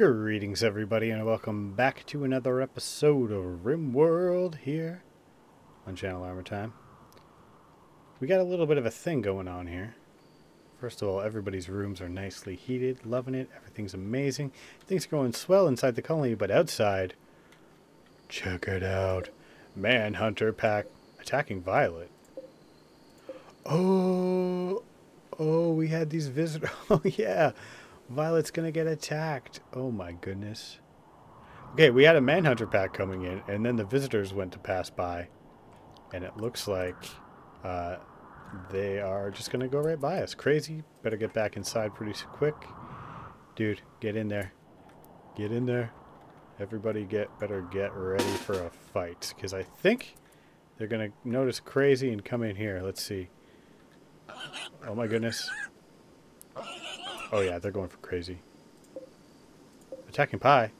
Greetings, everybody, and welcome back to another episode of RimWorld here on Channel Armourtime. We got a little bit of a thing going on here. First of all, everybody's rooms are nicely heated, loving it, everything's amazing. Things are going swell inside the colony, but outside, check it out. Manhunter pack attacking Violet. Oh, oh, we had these visitors. Oh, yeah. Violet's gonna get attacked. Oh my goodness. Okay, we had a Manhunter pack coming in, and then the visitors went to pass by. And it looks like uh, they are just gonna go right by us. Crazy. Better get back inside pretty quick. Dude, get in there. Get in there. Everybody get better get ready for a fight. Because I think they're gonna notice Crazy and come in here. Let's see. Oh my goodness. Oh yeah, they're going for crazy. Attacking Pie?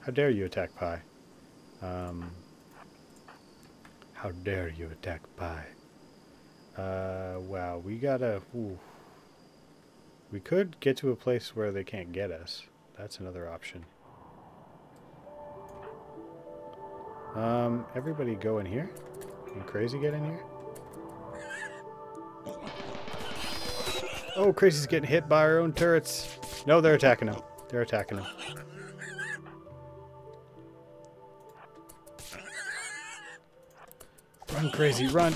How dare you attack Pie? Um, how dare you attack Pie? Uh, wow, we gotta... Ooh. We could get to a place where they can't get us. That's another option. Um, everybody go in here. Can Crazy get in here? Oh, Crazy's getting hit by our own turrets. No, they're attacking him. They're attacking him. Run, Crazy, run.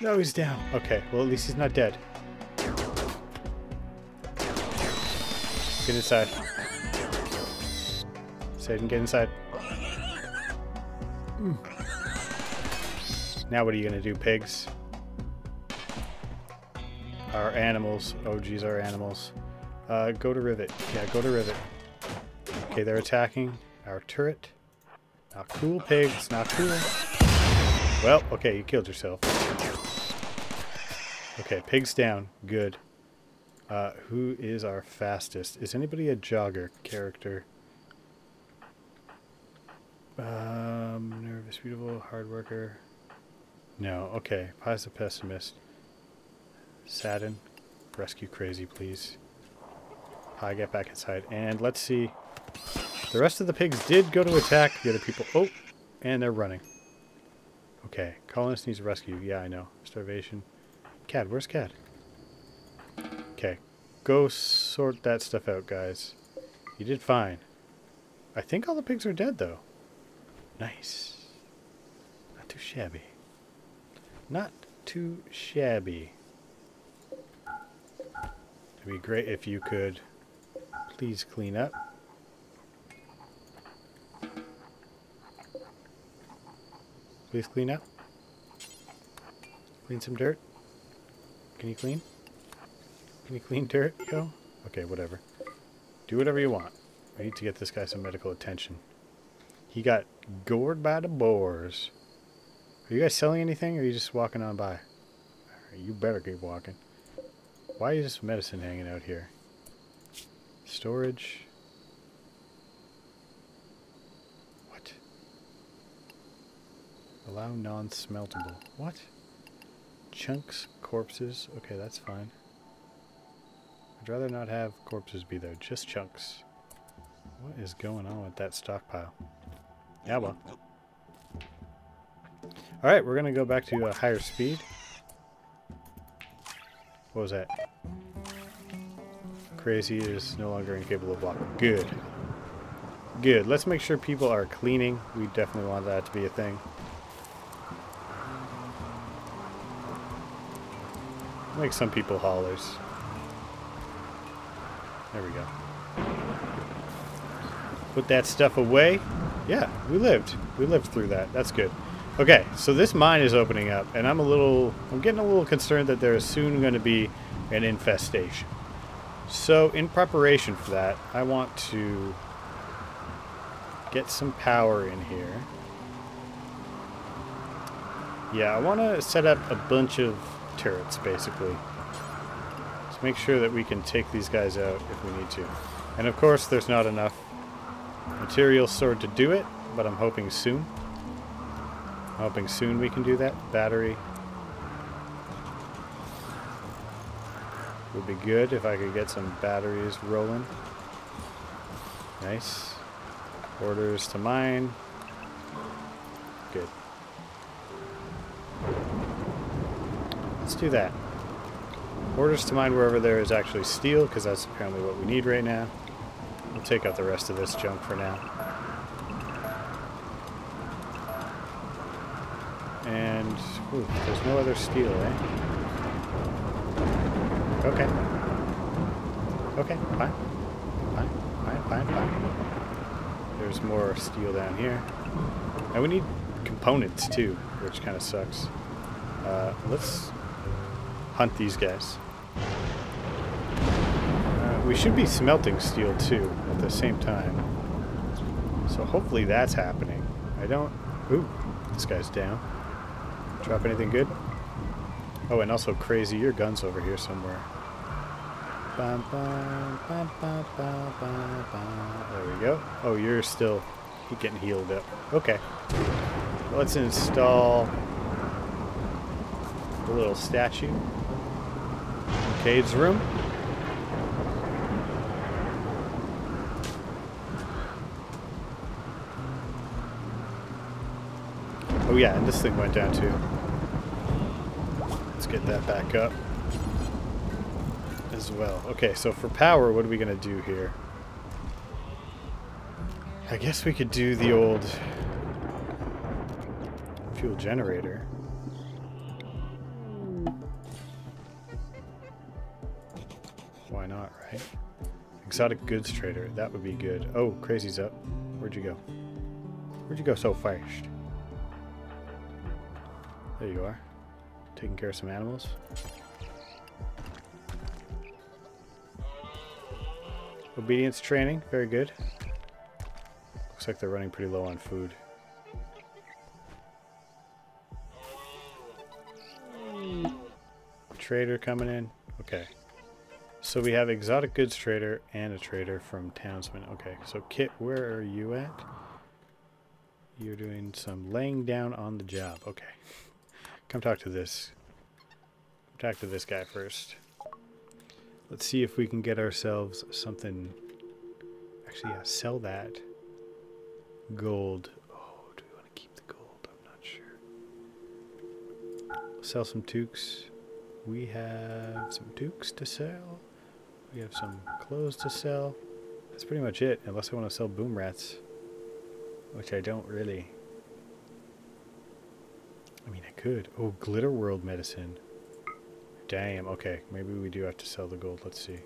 No, he's down. Okay, well, at least he's not dead. Get inside. Satan, get inside. Mm. Now what are you going to do, pigs? Our animals. Oh, geez, our animals. Uh, go to Rivet. Yeah, go to Rivet. Okay, they're attacking our turret. Not cool, pigs. Not cool. Well, okay, you killed yourself. Okay, pigs down. Good. Uh, who is our fastest? Is anybody a jogger character? Um, nervous, beautiful, hard worker. No, okay. Pie's a pessimist. Sadden, rescue Crazy, please. I get back inside. And let's see. The rest of the pigs did go to attack the other people. Oh, and they're running. Okay, colonist needs rescue. Yeah, I know. Starvation. Cad, where's Cad? Okay, go sort that stuff out, guys. You did fine. I think all the pigs are dead, though. Nice. Not too shabby. Not too shabby. It'd be great if you could please clean up. Please clean up. Clean some dirt. Can you clean? Can you clean dirt, yo? Okay, whatever. Do whatever you want. We need to get this guy some medical attention. He got gored by the boars. Are you guys selling anything, or are you just walking on by? You better keep walking. Why is medicine hanging out here? Storage. What? Allow non-smeltable. What? Chunks, corpses. Okay, that's fine. I'd rather not have corpses be there, just chunks. What is going on with that stockpile? Yeah, well. Alright, we're going to go back to a higher speed. What was that? Crazy is no longer incapable of blocking. Good. Good. Let's make sure people are cleaning. We definitely want that to be a thing. Make some people haulers. There we go. Put that stuff away. Yeah, we lived. We lived through that. That's good. Okay, so this mine is opening up, and I'm a little, I'm getting a little concerned that there is soon going to be an infestation. So, in preparation for that, I want to get some power in here. Yeah, I want to set up a bunch of turrets, basically. To make sure that we can take these guys out if we need to. And of course, there's not enough material stored to do it, but I'm hoping soon. Hoping soon we can do that. Battery. would be good if I could get some batteries rolling. Nice. Orders to mine. Good. Let's do that. Orders to mine wherever there is actually steel, because that's apparently what we need right now. We'll take out the rest of this junk for now. And, ooh, there's no other steel, eh? Okay. Okay, fine. Fine, fine, fine, fine. There's more steel down here. And we need components too, which kind of sucks. Uh, let's hunt these guys. Uh, we should be smelting steel too at the same time. So hopefully that's happening. I don't... Ooh, this guy's down. Drop anything good? Oh, and also crazy, your gun's over here somewhere. There we go. Oh, you're still getting healed up. Okay. Let's install a little statue. Cade's room. Oh yeah, and this thing went down too. Get that back up as well. Okay, so for power, what are we going to do here? I guess we could do the old fuel generator. Why not, right? Exotic goods trader. That would be good. Oh, crazy's up. Where'd you go? Where'd you go so fast? There you are. Taking care of some animals. Obedience training. Very good. Looks like they're running pretty low on food. Trader coming in. Okay. So we have exotic goods trader and a trader from townsman. Okay, so Kit, where are you at? You're doing some laying down on the job. Okay. Come talk to this. Talk to this guy first. Let's see if we can get ourselves something. Actually, yeah, sell that. Gold. Oh, do we want to keep the gold? I'm not sure. Sell some toques. We have some toques to sell. We have some clothes to sell. That's pretty much it, unless I want to sell boom rats. Which I don't really. I mean, I could. Oh, Glitter World medicine. Damn, okay. Maybe we do have to sell the gold. Let's see.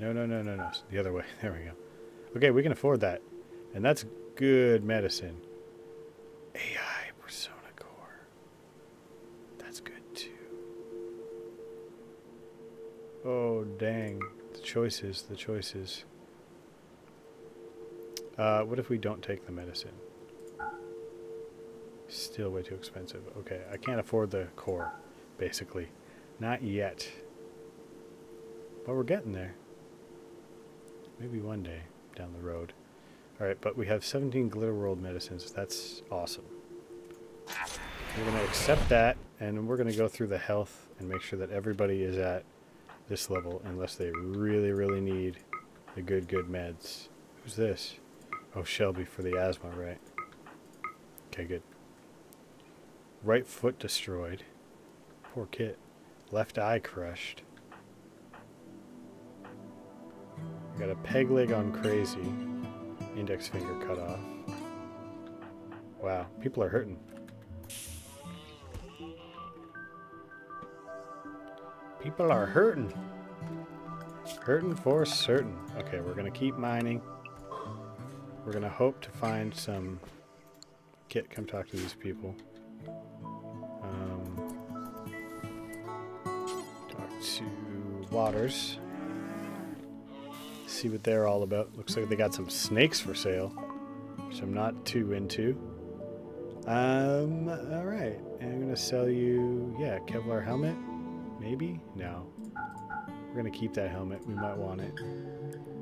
No, no, no, no, no. The other way. There we go. Okay, we can afford that. And that's good medicine. AI Persona Core. That's good too. Oh, dang. The choices, the choices. Uh, what if we don't take the medicine? Still way too expensive. Okay, I can't afford the core, basically. Not yet. But we're getting there. Maybe one day down the road. Alright, but we have 17 Glitter World medicines. That's awesome. We're going to accept that, and we're going to go through the health and make sure that everybody is at this level, unless they really, really need the good, good meds. Who's this? Oh, Shelby for the asthma, right? Okay, good. Right foot destroyed. Poor Kit. Left eye crushed. got a peg leg on crazy. Index finger cut off. Wow, people are hurting. People are hurting. Hurting for certain. Okay, we're to keep mining. We're to hope to find some... Kit, come talk to these people. Waters. See what they're all about. Looks like they got some snakes for sale, which I'm not too into. Um, alright. I'm gonna sell you, yeah, Kevlar helmet? Maybe? No. We're gonna keep that helmet. We might want it.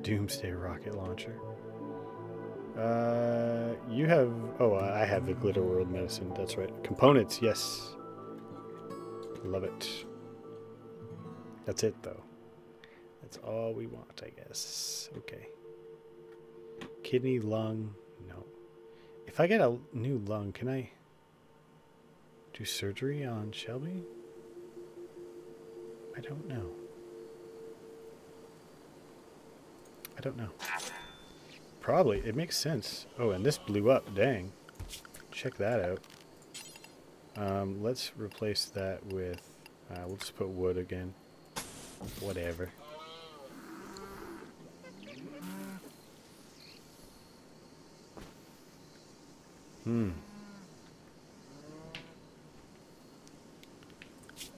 Doomsday rocket launcher. Uh, you have, oh, I have the Glitter World medicine. That's right. Components, yes. Love it. That's it, though. That's all we want, I guess. Okay. Kidney, lung, no. If I get a new lung, can I do surgery on Shelby? I don't know. I don't know. Probably. It makes sense. Oh, and this blew up. Dang. Check that out. Um, let's replace that with... Uh, we'll just put wood again. Whatever. Hmm.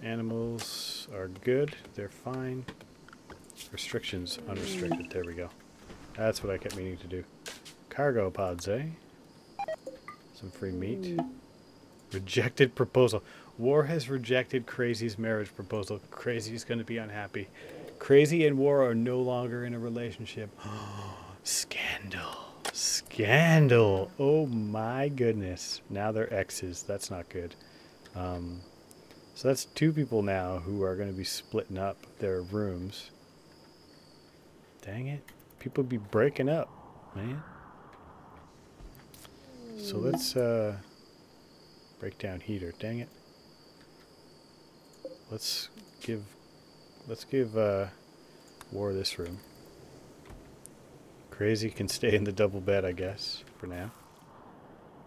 Animals are good. They're fine. Restrictions, unrestricted. There we go. That's what I kept meaning to do. Cargo pods, eh? Some free meat. Rejected proposal. War has rejected Crazy's marriage proposal. Crazy's going to be unhappy. Crazy and War are no longer in a relationship. Scandal. Scandal. Oh my goodness. Now they're exes. That's not good. Um, so that's two people now who are going to be splitting up their rooms. Dang it. People be breaking up, man. So let's uh, break down heater. Dang it. Let's give let's give uh, War this room. Crazy can stay in the double bed, I guess, for now.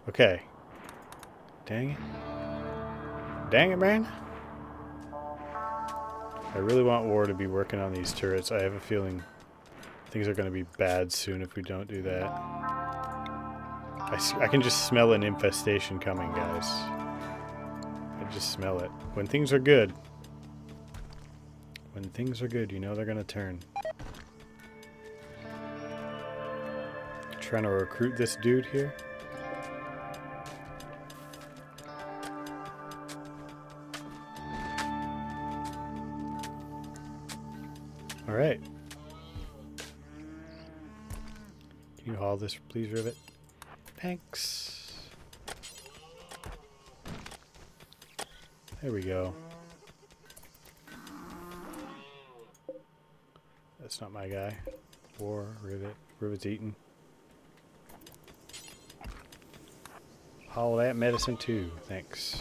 Okay. Dang it. Dang it, man. I really want War to be working on these turrets. I have a feeling things are going to be bad soon if we don't do that. I, I can just smell an infestation coming, guys. I just smell it. When things are good, when things are good, you know they're going to turn. Trying to recruit this dude here. All right. Can you haul this, please, Rivet? Thanks. There we go. That's not my guy. Or Rivet. Rivet's eaten. All that medicine too. Thanks.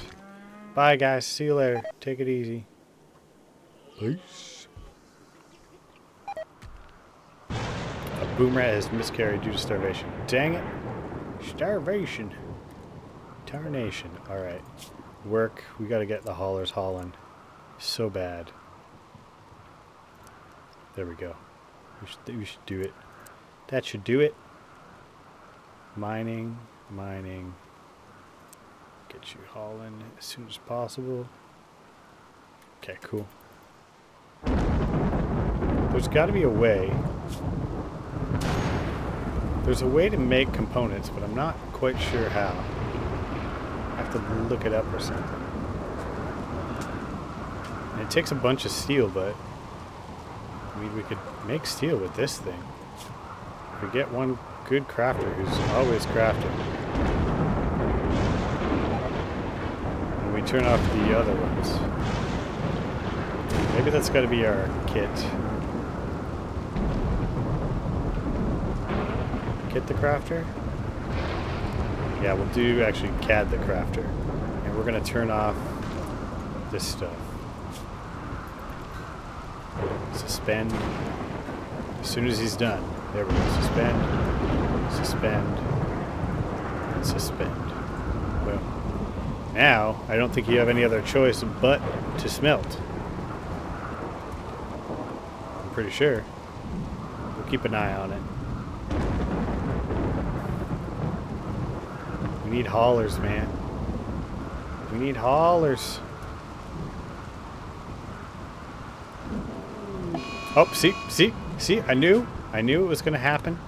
Bye guys. See you later. Take it easy. Peace. A boom rat has miscarried due to starvation. Dang it. Starvation. Tarnation. Alright. Work. We gotta get the haulers hauling. So bad. There we go. We should, we should do it. That should do it. Mining. Mining. Get you hauling as soon as possible. Okay, cool. There's got to be a way. There's a way to make components, but I'm not quite sure how. I have to look it up or something. And it takes a bunch of steel, but I mean, we could make steel with this thing. If we get one good crafter who's always crafting. we turn off the other ones. Maybe that's got to be our kit. Kit the crafter? Yeah, we'll do actually CAD the crafter. And we're going to turn off this stuff. Suspend. As soon as he's done. There we go. Suspend. Suspend. And suspend. Now, I don't think you have any other choice but to smelt. I'm pretty sure. We'll keep an eye on it. We need haulers, man. We need haulers. Oh, see, see, see, I knew, I knew it was going to happen.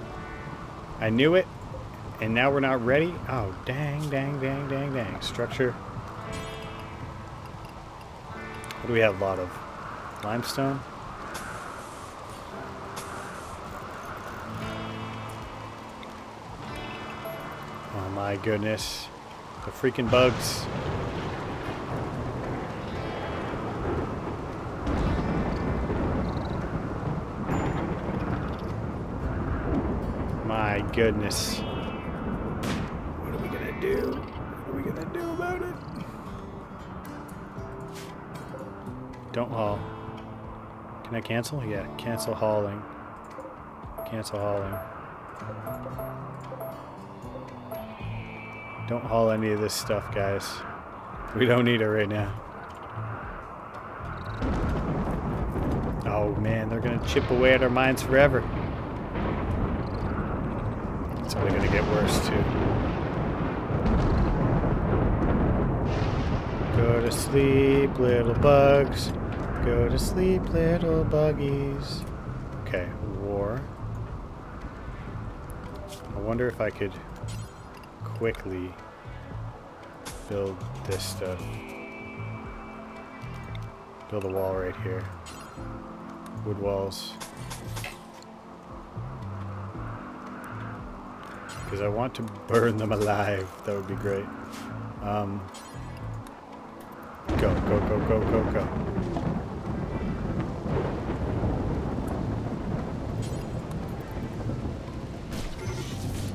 I knew it. And now we're not ready? Oh, dang, dang, dang, dang, dang. Structure. What do we have a lot of? Limestone? Oh my goodness. The freaking bugs. My goodness. I cancel? Yeah, cancel hauling. Cancel hauling. Don't haul any of this stuff, guys. We don't need it right now. Oh man, they're gonna chip away at our minds forever. It's only gonna get worse too. Go to sleep, little bugs. Go to sleep, little buggies. Okay, war. I wonder if I could quickly build this stuff. Build a wall right here. Wood walls. Because I want to burn them alive. That would be great. Um, go, go, go, go, go, go.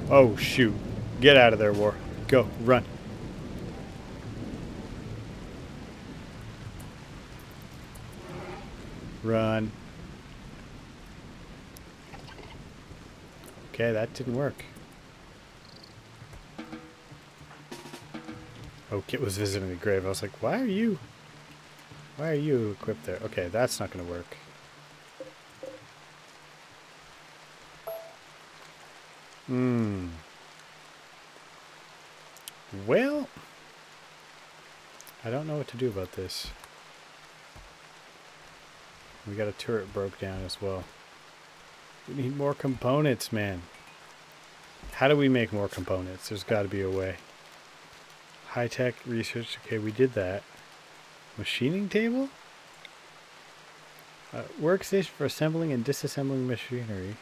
Oh, shoot. Get out of there, War. Go, run. Run. Okay, that didn't work. Oh, Kit was visiting the grave. I was like, why are you... Why are you equipped there? Okay, that's not going to work. Hmm. Well... I don't know what to do about this. We got a turret broke down as well. We need more components, man. How do we make more components? There's got to be a way. High-tech research. Okay, we did that. Machining table? Uh, workstation for assembling and disassembling machinery.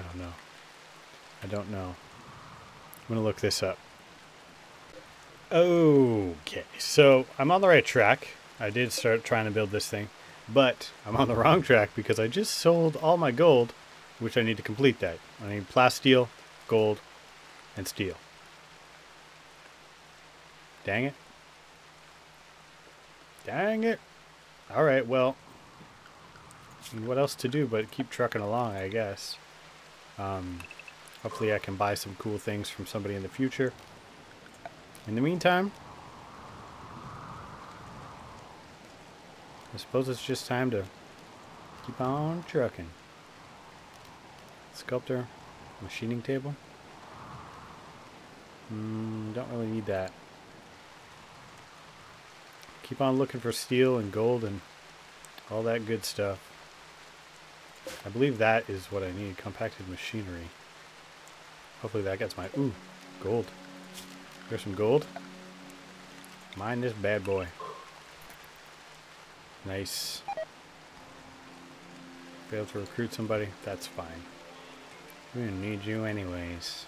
I don't know. I don't know. I'm going to look this up. Okay, so I'm on the right track. I did start trying to build this thing, but I'm on the wrong track because I just sold all my gold, which I need to complete that. I need plasteel, gold, and steel. Dang it. Dang it. All right, well, what else to do but keep trucking along, I guess. Um, hopefully I can buy some cool things from somebody in the future. In the meantime, I suppose it's just time to keep on trucking. Sculptor, machining table. Mm, don't really need that. Keep on looking for steel and gold and all that good stuff. I believe that is what I need. Compacted machinery. Hopefully that gets my... Ooh, gold. There's some gold. Mine this bad boy. Nice. Be able to recruit somebody? That's fine. We don't need you anyways.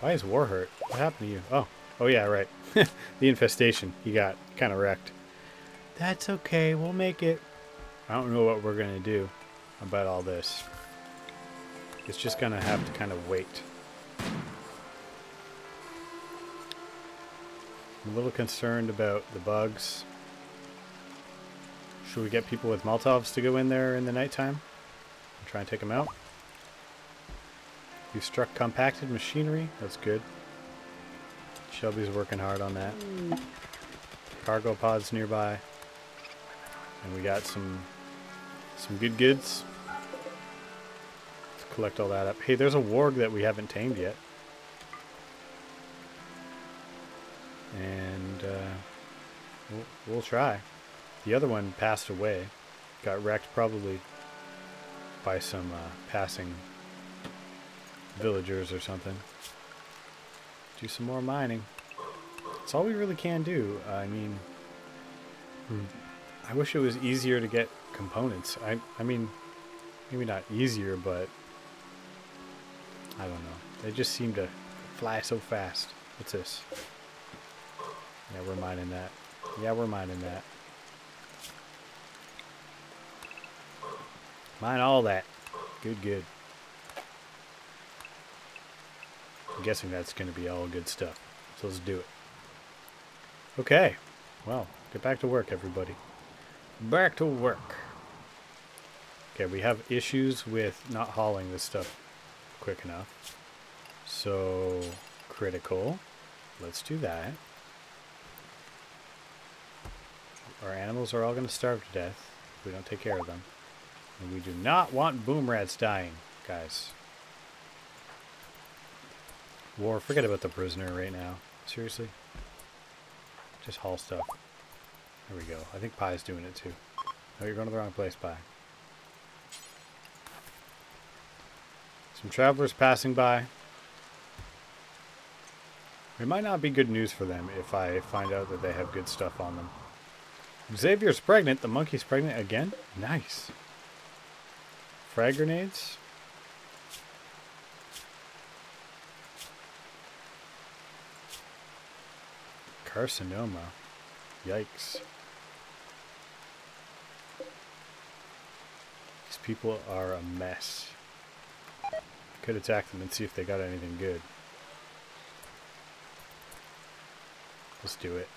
Why is War hurt? What happened to you? Oh. Oh yeah, right. the infestation. He got kind of wrecked. That's okay. We'll make it. I don't know what we're going to do about all this. It's just going to have to kind of wait. I'm a little concerned about the bugs. Should we get people with Molotovs to go in there in the nighttime? And try and take them out? You struck compacted machinery. That's good. Shelby's working hard on that. Cargo pods nearby. And we got some some good goods. Collect all that up. Hey, there's a warg that we haven't tamed yet. and uh, we'll, we'll try. The other one passed away, got wrecked probably by some uh, passing villagers or something. Do some more mining. That's all we really can do. I mean, I wish it was easier to get components. I, I mean, maybe not easier, but I don't know. They just seem to fly so fast. What's this? Yeah, we're mining that. Yeah, we're mining that. Mine all that. Good, good. I'm guessing that's going to be all good stuff. So let's do it. Okay. Well, get back to work, everybody. Back to work. Okay, we have issues with not hauling this stuff quick enough. So, critical. Let's do that. Our animals are all going to starve to death if we don't take care of them. And we do not want boom rats dying, guys. War, forget about the prisoner right now. Seriously? Just haul stuff. There we go. I think Pie's doing it too. No, you're going to the wrong place, Pie. Some travelers passing by. It might not be good news for them if I find out that they have good stuff on them. Xavier's pregnant. The monkey's pregnant again? Nice. Frag grenades? Carcinoma. Yikes. These people are a mess. Could attack them and see if they got anything good. Let's do it.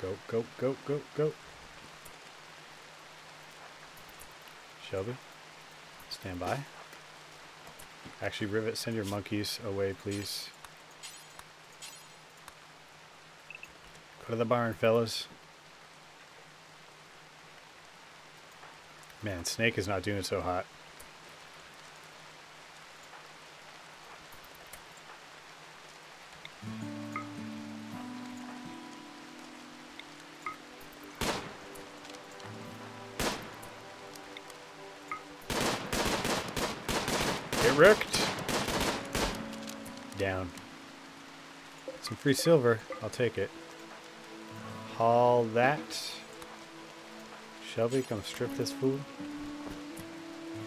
Go, go, go, go, go. Shelby, stand by. Actually, Rivet, send your monkeys away, please. Go to the barn, fellas. Man, Snake is not doing it so hot. Get wrecked. Down. Some free silver. I'll take it. Haul that. Shelby, come strip this food.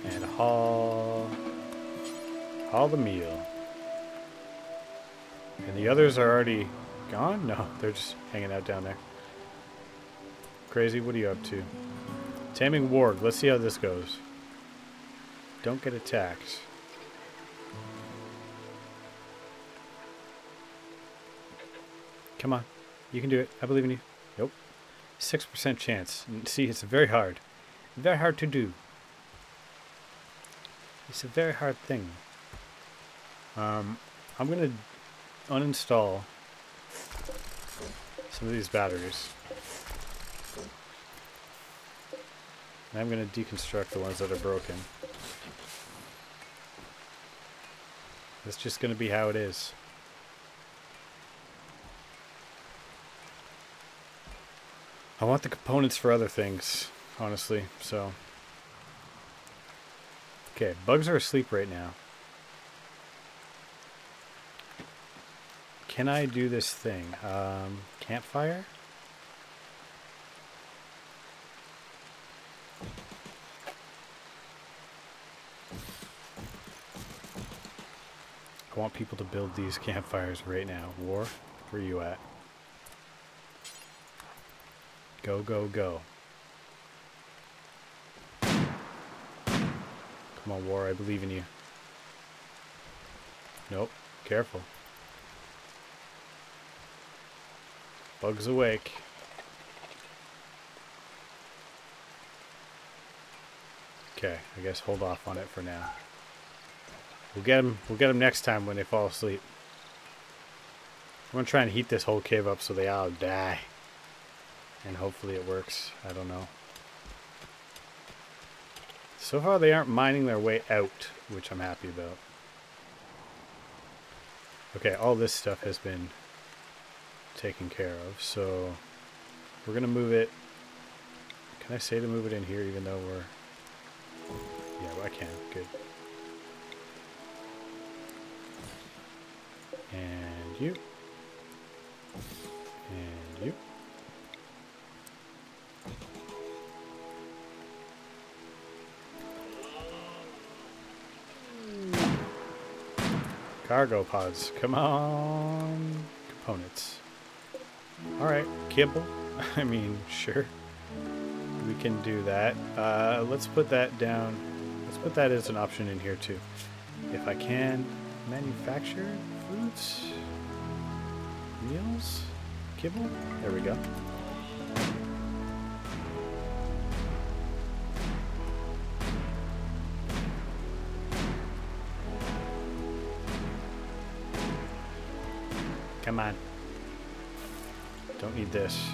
And haul... Haul the meal. And the others are already gone? No, they're just hanging out down there. Crazy, what are you up to? Taming Warg. Let's see how this goes. Don't get attacked. Come on. You can do it. I believe in you. Nope. 6% chance. See, it's very hard. Very hard to do. It's a very hard thing. Um, I'm going to uninstall some of these batteries. And I'm going to deconstruct the ones that are broken. It's just going to be how it is. I want the components for other things, honestly, so. Okay, bugs are asleep right now. Can I do this thing? Um, campfire? I want people to build these campfires right now. War, where you at? Go, go, go. Come on, War, I believe in you. Nope, careful. Bug's awake. Okay, I guess hold off on it for now. We'll get them. We'll get them next time when they fall asleep. I'm gonna try and heat this whole cave up so they all die. And hopefully it works. I don't know. So far they aren't mining their way out, which I'm happy about. Okay, all this stuff has been taken care of, so we're going to move it. Can I say to move it in here even though we're... Yeah, I can. Good. And you. And you. Cargo pods. Come on. Components. Alright, kibble. I mean, sure. we can do that. Uh, let's put that down. Let's put that as an option in here too. If I can manufacture foods, meals, kibble. There we go. Come on. Don't need this.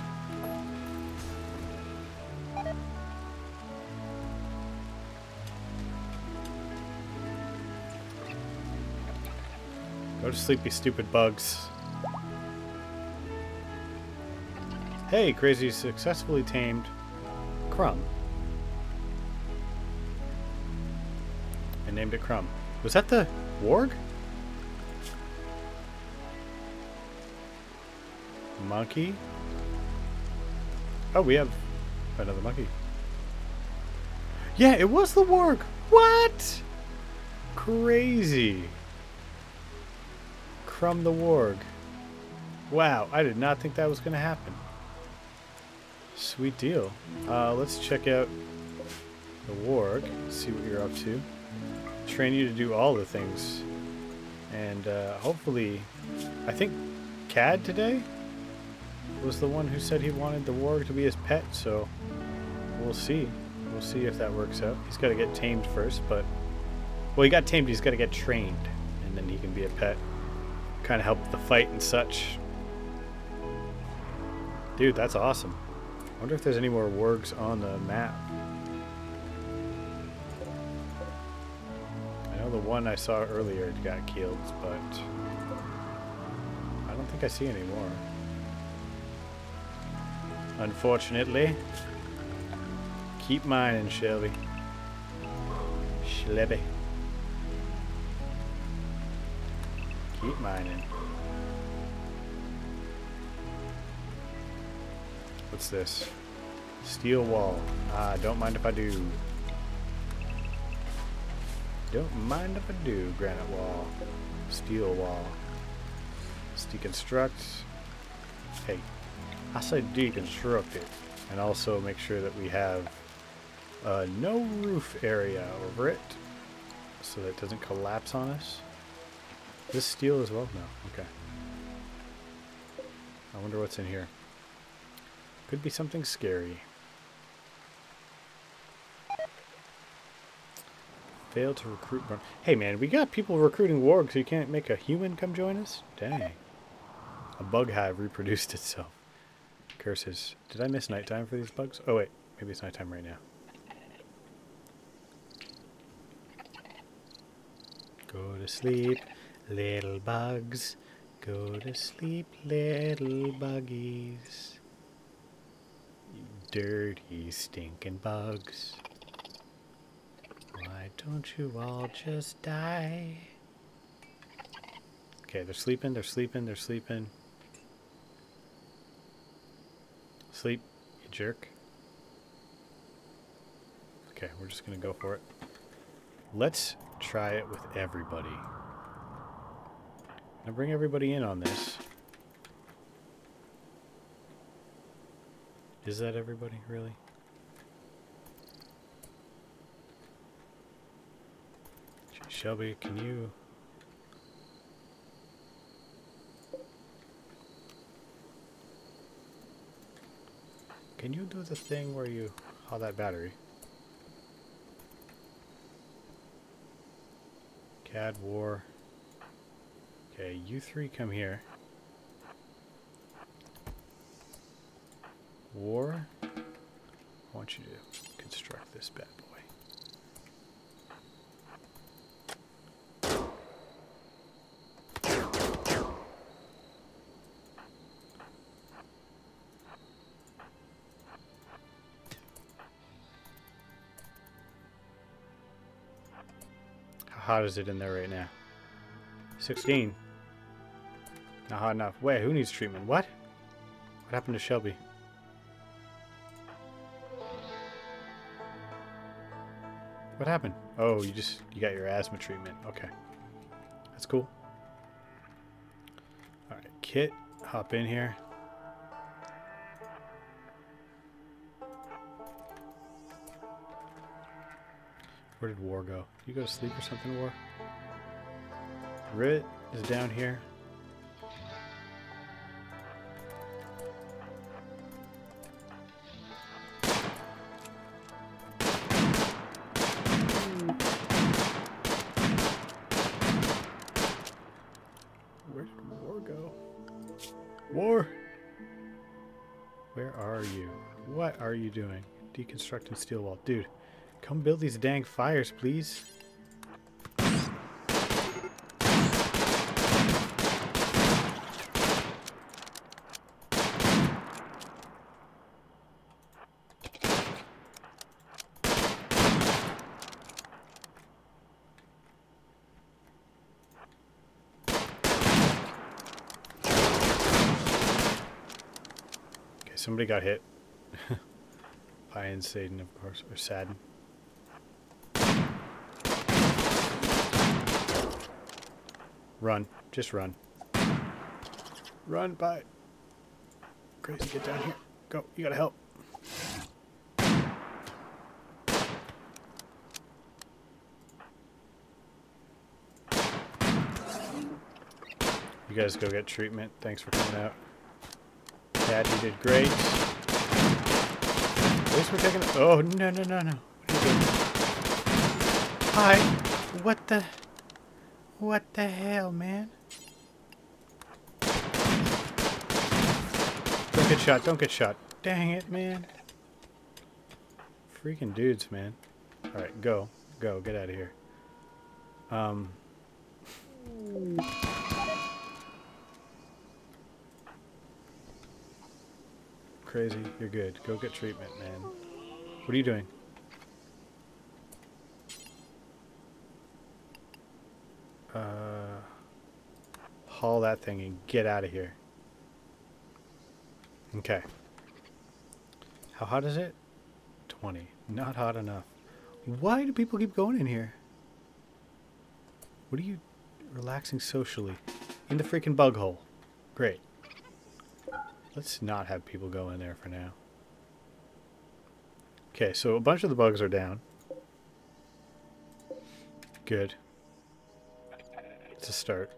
Go to sleep, you stupid bugs. Hey, Crazy successfully tamed Crumb. I named it Crumb. Was that the warg? Monkey? Oh, we have another monkey. Yeah, it was the warg. What? Crazy. Crumb the warg. Wow, I did not think that was going to happen. Sweet deal. Uh, let's check out the warg, see what you're up to. Train you to do all the things. And uh, hopefully, I think Cad today was the one who said he wanted the warg to be his pet, so we'll see. We'll see if that works out. He's got to get tamed first, but... Well, he got tamed, he's got to get trained, and then he can be a pet. Kind of help the fight and such. Dude, that's awesome. I wonder if there's any more wargs on the map. I know the one I saw earlier got killed, but I don't think I see any more. Unfortunately. Keep mining, Shelby. Shelby. Keep mining. What's this? Steel wall. Ah, don't mind if I do. Don't mind if I do, granite wall. Steel wall. Let's deconstruct. Hey, I say deconstruct it. And also make sure that we have uh, no roof area over it so that it doesn't collapse on us. This steel as well? No. Okay. I wonder what's in here. Could be something scary. Failed to recruit. Hey man, we got people recruiting wargs, so you can't make a human come join us? Dang. A bug hive reproduced itself. Curses. Did I miss nighttime for these bugs? Oh wait, maybe it's nighttime right now. Go to sleep, little bugs. Go to sleep, little buggies. You dirty, stinking bugs. Why don't you all just die? Okay, they're sleeping, they're sleeping, they're sleeping. Sleep, you jerk. Okay, we're just gonna go for it. Let's try it with everybody. Now bring everybody in on this. Is that everybody, really? Shelby, can you... Can you do the thing where you haul that battery? CAD war. Okay, you three come here. War. I want you to construct this bad boy. Hot is it in there right now? 16. Not hot enough. Wait, who needs treatment? What? What happened to Shelby? What happened? Oh, you just, you got your asthma treatment. Okay. That's cool. Alright, Kit, hop in here. Where did War go? You go to sleep or something, War? Rit is down here. Where did War go? War! Where are you? What are you doing? Deconstructing steel wall. Dude, come build these dang fires, please. Okay, somebody got hit. By Insaden, of course, or Sadden. Run. Just run. Run, by. Crazy, get down here. Go. You gotta help. You guys go get treatment. Thanks for coming out. Dad, you did great. At least we're taking. Oh no no no no! Hi. What the? What the hell, man? Don't get shot. Don't get shot. Dang it, man. Freaking dudes, man. All right, go, go, get out of here. Um. Crazy, you're good. Go get treatment, man. What are you doing? Uh, haul that thing and get out of here. Okay. How hot is it? 20. Not hot enough. Why do people keep going in here? What are you relaxing socially? In the freaking bug hole. Great. Let's not have people go in there for now. Okay, so a bunch of the bugs are down. Good. Start.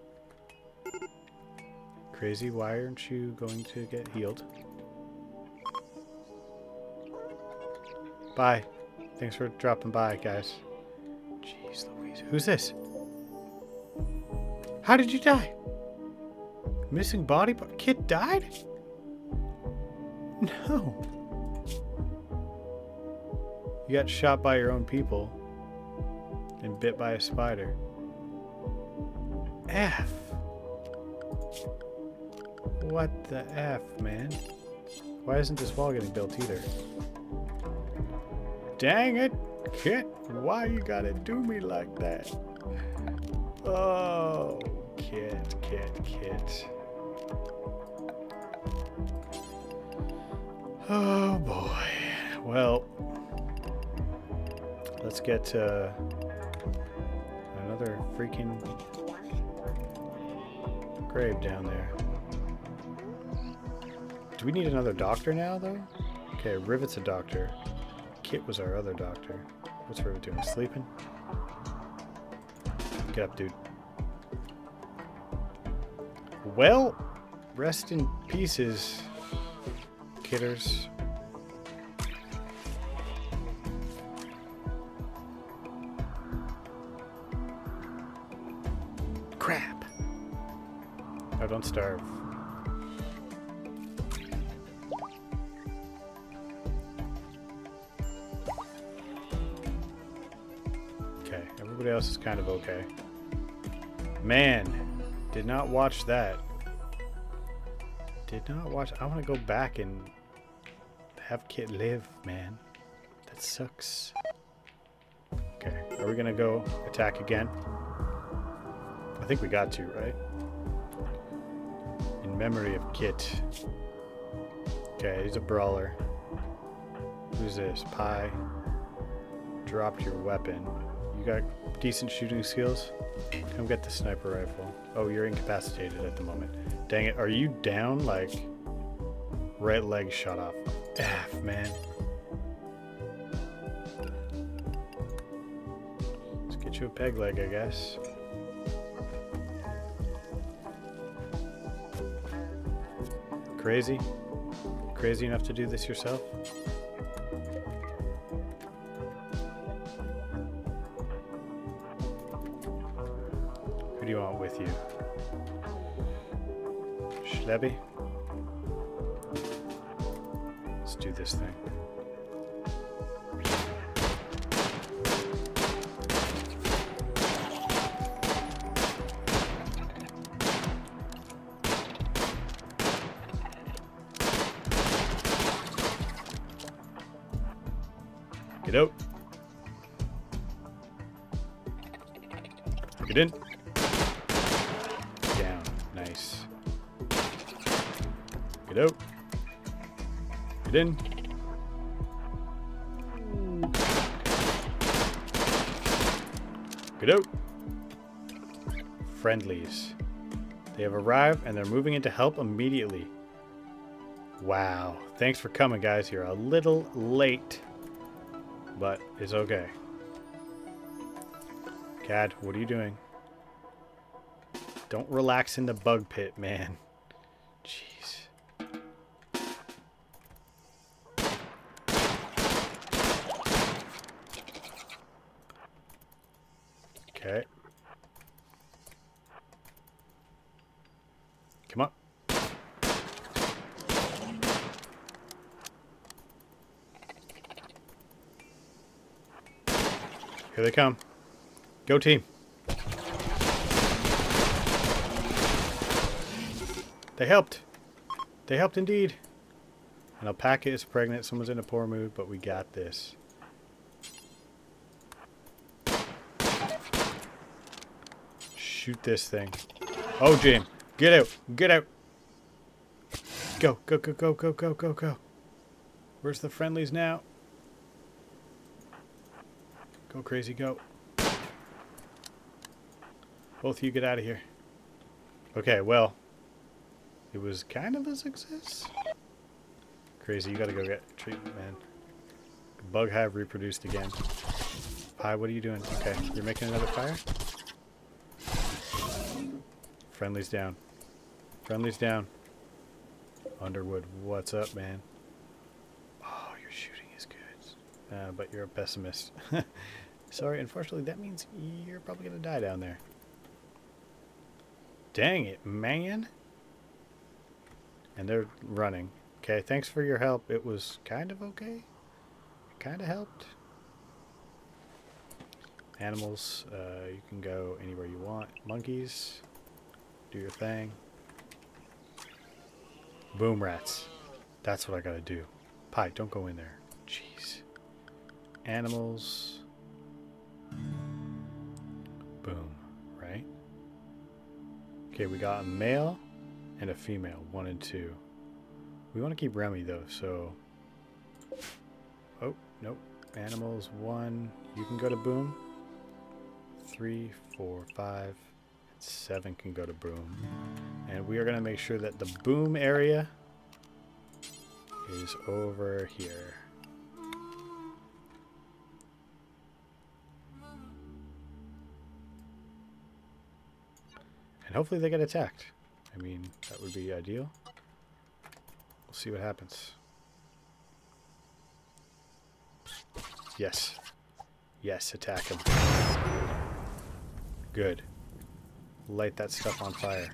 Crazy, why aren't you going to get healed? Bye. Thanks for dropping by, guys. Jeez Louise. Who's this? How did you die? Missing body part? Kid died? No. You got shot by your own people and bit by a spider. F. What the F, man? Why isn't this wall getting built either? Dang it, Kit. Why you gotta do me like that? Oh, Kit, Kit, Kit. Oh boy. Well, let's get uh, another freaking grave down there. Do we need another doctor now, though? Okay, Rivet's a doctor. Kit was our other doctor. What's Rivet doing? Sleeping? Get up, dude. Well, rest in pieces, kidders. Starve. Okay, everybody else is kind of okay. Man, did not watch that. Did not watch. I want to go back and have Kit live, man. That sucks. Okay, are we gonna go attack again? I think we got to, right? Memory of Kit. Okay, he's a brawler. Who's this? Pie. Dropped your weapon. You got decent shooting skills? Come get the sniper rifle. Oh, you're incapacitated at the moment. Dang it, are you down? Like, right leg shot off. F, man. Let's Get you a peg leg, I guess. Crazy? Crazy enough to do this yourself? Who do you want with you? Schlebby? Let's do this thing. Friendlies. They have arrived and they're moving in to help immediately. Wow. Thanks for coming, guys. You're a little late, but it's okay. Cad, what are you doing? Don't relax in the bug pit, man. Jeez. Okay. Come on. Here they come. Go team. They helped. They helped indeed. An alpaca is pregnant. Someone's in a poor mood, but we got this. Shoot this thing. Oh, Jim. Get out. Get out. Go, go, go, go, go, go, go, go. Where's the friendlies now? Go crazy, go. Both of you get out of here. Okay, well. It was kind of a success. Crazy, you gotta go get treatment, man. Bug hive reproduced again. Pie, what are you doing? Okay, you're making another fire? Friendly's down. Friendly's down. Underwood, what's up, man? Oh, your shooting is good. Uh, but you're a pessimist. Sorry, unfortunately, that means you're probably going to die down there. Dang it, man. And they're running. Okay, thanks for your help. It was kind of okay. It kind of helped. Animals, uh, you can go anywhere you want. Monkeys, do your thing. Boom rats. That's what I gotta do. Pie, don't go in there. Jeez. Animals. Boom. Right? Okay, we got a male and a female. One and two. We want to keep Remy, though, so... Oh, nope. Animals, one. You can go to Boom. Three, four, five, seven can go to Boom. And we are going to make sure that the Boom area is over here. And hopefully they get attacked. I mean, that would be ideal. We'll see what happens. Yes. Yes, attack him. Good. Light that stuff on fire.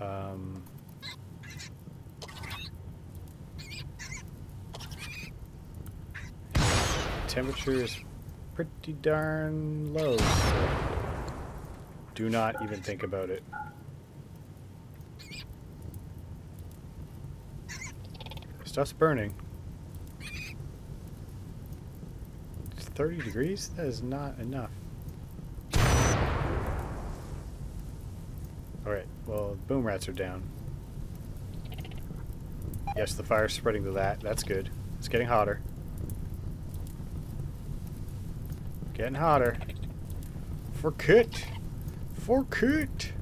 Um... Temperature is pretty darn low. So do not even think about it. Stuff's burning. It's 30 degrees? That is not enough. Alright, well, boom rats are down. Yes, the fire's spreading to that. That's good. It's getting hotter. Getting hotter. For kit. For kit.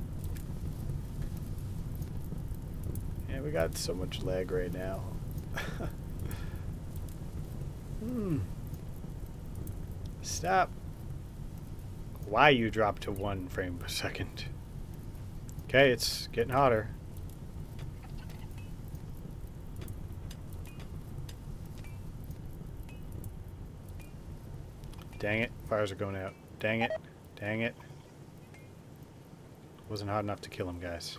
Yeah, we got so much lag right now. hmm. Stop. Why you drop to one frame per second. Okay, it's getting hotter. Dang it, fires are going out. Dang it, dang it. Wasn't hot enough to kill him, guys.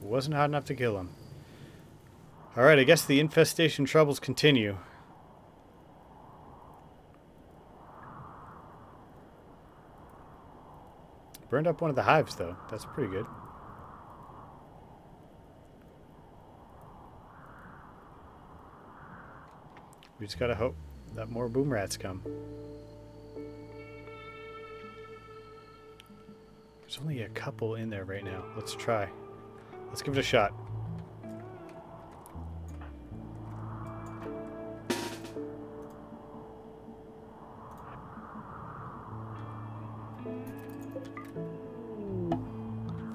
Wasn't hot enough to kill him. Alright, I guess the infestation troubles continue. Burned up one of the hives, though. That's pretty good. We just gotta hope that more boom rats come. There's only a couple in there right now. Let's try. Let's give it a shot.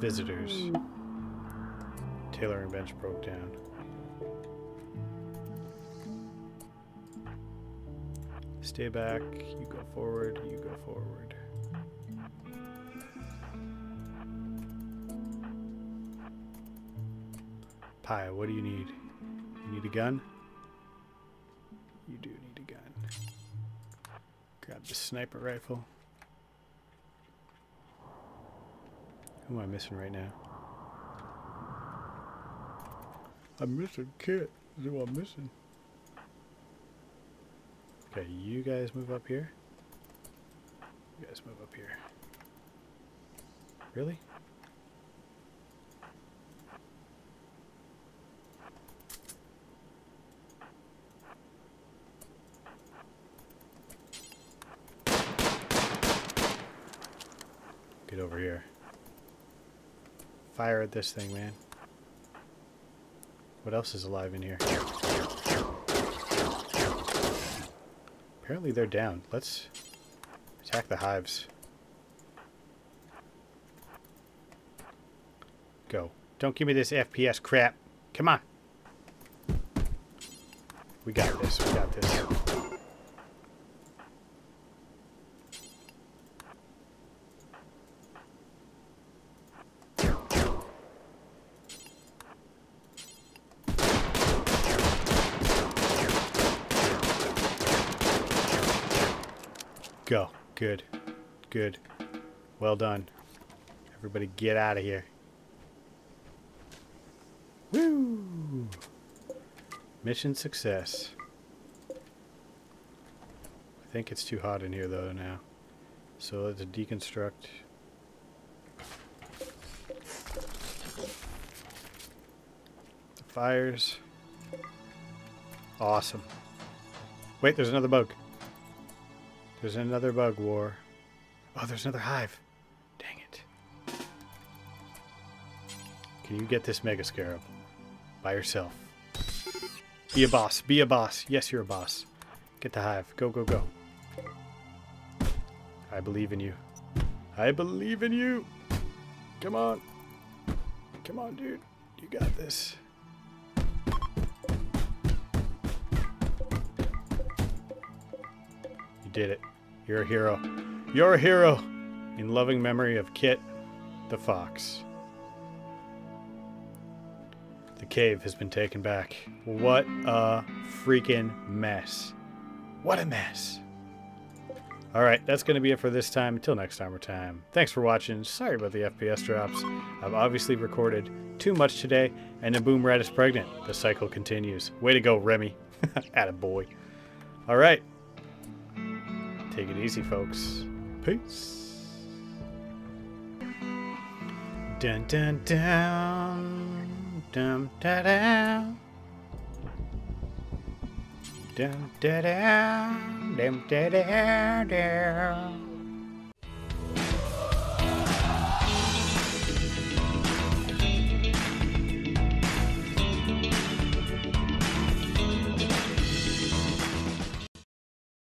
Visitors. Tailoring bench broke down. Stay back. You go forward. You go forward. Pia, what do you need? You need a gun? You do need a gun. Grab the sniper rifle. Who am I missing right now? I'm missing Kit. Is who I'm missing. Okay, you guys move up here. You guys move up here. Really? Over here. Fire at this thing, man. What else is alive in here? Apparently they're down. Let's attack the hives. Go. Don't give me this FPS crap. Come on. We got this. We got this. Go. Good. Good. Well done. Everybody get out of here. Woo! Mission success. I think it's too hot in here though now. So let's deconstruct. The fires. Awesome. Wait, there's another bug. There's another bug war. Oh, there's another hive. Dang it. Can you get this Mega Scarab? By yourself. Be a boss. Be a boss. Yes, you're a boss. Get the hive. Go, go, go. I believe in you. I believe in you. Come on. Come on, dude. You got this. You did it. You're a hero. You're a hero. In loving memory of Kit the Fox. The cave has been taken back. What a freaking mess. What a mess. Alright, that's going to be it for this time. Until next time Armourtime. Thanks for watching. Sorry about the FPS drops. I've obviously recorded too much today, and the boom rat is pregnant. The cycle continues. Way to go, Remy. Attaboy. Alright. Take it easy, folks. Peace. Dun dun dun. Dum da da. Dum da da. Dum da da da.